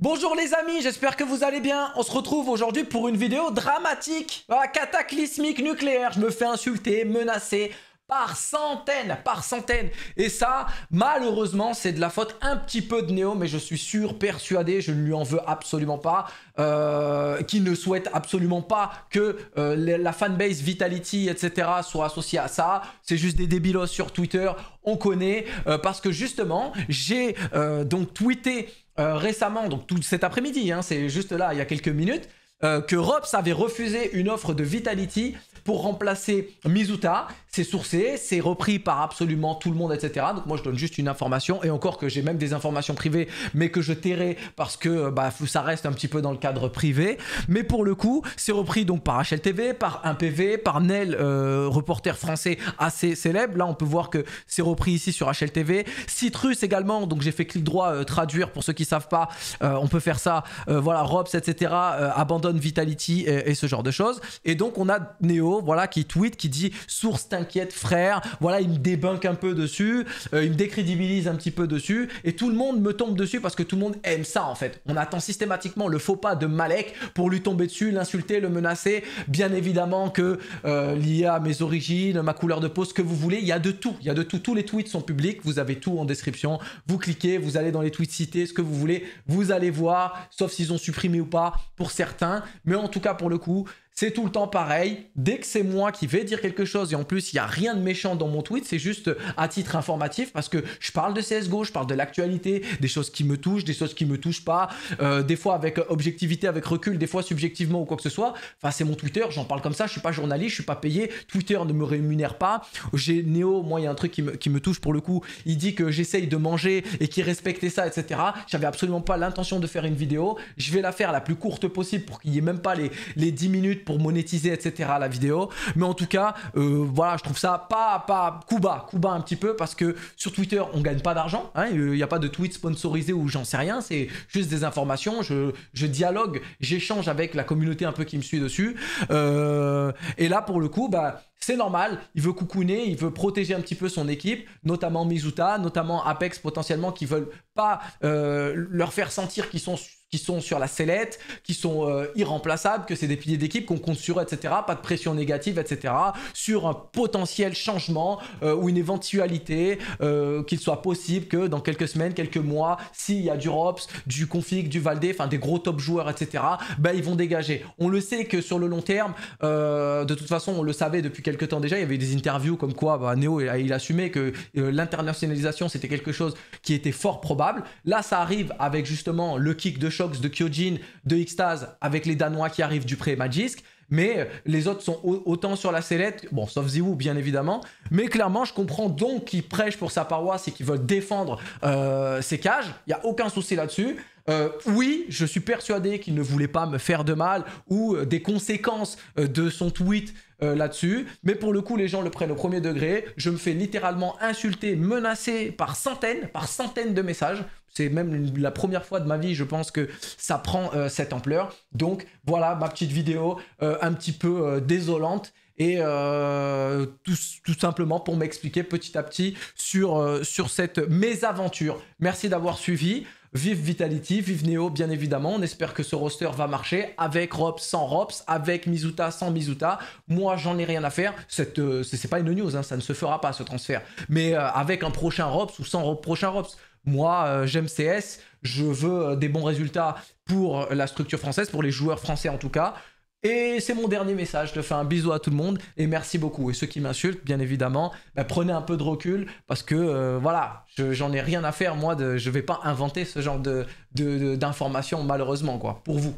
Bonjour les amis, j'espère que vous allez bien. On se retrouve aujourd'hui pour une vidéo dramatique, voilà, cataclysmique nucléaire. Je me fais insulter, menacer par centaines, par centaines. Et ça, malheureusement, c'est de la faute un petit peu de Néo, mais je suis sûr, persuadé, je ne lui en veux absolument pas, euh, qui ne souhaite absolument pas que euh, la fanbase Vitality, etc., soit associée à ça. C'est juste des débilos sur Twitter, on connaît, euh, parce que justement, j'ai euh, donc tweeté récemment, donc tout cet après-midi, hein, c'est juste là, il y a quelques minutes, euh, que Robs avait refusé une offre de Vitality pour remplacer Mizuta. C'est sourcé, c'est repris par absolument tout le monde, etc. Donc moi je donne juste une information et encore que j'ai même des informations privées, mais que je tairai parce que bah, ça reste un petit peu dans le cadre privé. Mais pour le coup, c'est repris donc par HLTV, par 1PV, par Nel, euh, reporter français assez célèbre. Là on peut voir que c'est repris ici sur HLTV. Citrus également, donc j'ai fait clic droit euh, traduire pour ceux qui savent pas. Euh, on peut faire ça. Euh, voilà, Robs, etc. euh, Vitality et, et ce genre de choses. Et donc on a Neo, voilà, qui tweet, qui dit source t'inquiète frère. Voilà, il me débunk un peu dessus, euh, il me décrédibilise un petit peu dessus, et tout le monde me tombe dessus parce que tout le monde aime ça en fait. On attend systématiquement le faux pas de Malek pour lui tomber dessus, l'insulter, le menacer. Bien évidemment que euh, lié à mes origines, ma couleur de peau, ce que vous voulez, il y a de tout, il y a de tout. Tous les tweets sont publics, vous avez tout en description. Vous cliquez, vous allez dans les tweets cités, ce que vous voulez, vous allez voir, sauf s'ils ont supprimé ou pas pour certains. Mais en tout cas, pour le coup, c'est tout le temps pareil. Dès que c'est moi qui vais dire quelque chose, et en plus, il n'y a rien de méchant dans mon tweet, c'est juste à titre informatif parce que je parle de CSGO, je parle de l'actualité, des choses qui me touchent, des choses qui me touchent pas, euh, des fois avec objectivité, avec recul, des fois subjectivement ou quoi que ce soit. Enfin, c'est mon Twitter, j'en parle comme ça, je suis pas journaliste, je suis pas payé, Twitter ne me rémunère pas. J'ai Néo, moi, il y a un truc qui me, qui me touche pour le coup, il dit que j'essaye de manger et qu'il respectait ça, etc. J'avais absolument pas l'intention de faire une vidéo, je vais la faire la plus courte possible pour qu'il y ait même pas les, les 10 minutes pour monétiser, etc. la vidéo. Mais en tout cas, euh, voilà, je trouve ça pas, pas coup bas, coup bas un petit peu parce que sur Twitter, on gagne pas d'argent. hein, Il n'y a pas de tweet sponsorisé ou j'en sais rien. C'est juste des informations. Je, je dialogue, j'échange avec la communauté un peu qui me suit dessus. Euh, et là, pour le coup, bah, c'est normal, il veut coucouner, il veut protéger un petit peu son équipe, notamment Mizuta, notamment Apex potentiellement qui veulent pas euh, leur faire sentir qu'ils sont qui sont sur la sellette, qui sont euh, irremplaçables, que c'est des piliers d'équipe qu'on compte sur etc. Pas de pression négative, etc. Sur un potentiel changement euh, ou une éventualité euh, qu'il soit possible que dans quelques semaines, quelques mois, s'il y a du Rops, du Config, du Valdé, enfin des gros top joueurs, etc. Ben ils vont dégager. On le sait que sur le long terme, de toute façon, on le savait depuis quelques temps déjà. Il y avait des interviews comme quoi bah, Neo il, il assumait que l'internationalisation c'était quelque chose qui était fort probable. Là, ça arrive avec justement le kick de De Kyojin, de Xtaz, avec les Danois qui arrivent du pré Magisk. Mais euh, les autres sont au- autant sur la sellette, bon, sauf Ziwu, bien évidemment. Mais clairement, je comprends donc qu'ils prêchent pour sa paroisse et qu'ils veulent défendre euh, ses cages. Il n'y a aucun souci là-dessus. Euh, oui, je suis persuadé qu'il ne voulait pas me faire de mal ou euh, des conséquences euh, de son tweet là-dessus. Mais pour le coup, les gens le prennent au premier degré. Je me fais littéralement insulter, menacer par centaines, par centaines de messages. C'est même la première fois de ma vie, je pense que ça prend cette ampleur. Donc voilà ma petite vidéo un petit peu désolante et tout, simplement pour m'expliquer petit à petit sur, sur cette mésaventure. Merci d'avoir suivi. Vive Vitality, vive Neo, bien évidemment. On espère que ce roster va marcher avec Rops, sans Rops, avec Mizuta, sans Mizuta. Moi, j'en ai rien à faire. Euh, c'est c'est pas une news, hein, ça ne se fera pas ce transfert. Mais euh, avec un prochain Rops ou sans Ro- prochain Rops. Moi, euh, j'aime CS, je veux euh, des bons résultats pour la structure française, pour les joueurs français en tout cas. Et c'est mon dernier message. Je te fais un bisou à tout le monde et merci beaucoup. Et ceux qui m'insultent, bien évidemment, bah, prenez un peu de recul parce que euh, voilà, je- j'en ai rien à faire. Moi, de, je vais pas inventer ce genre de- d'informations malheureusement quoi. Pour vous.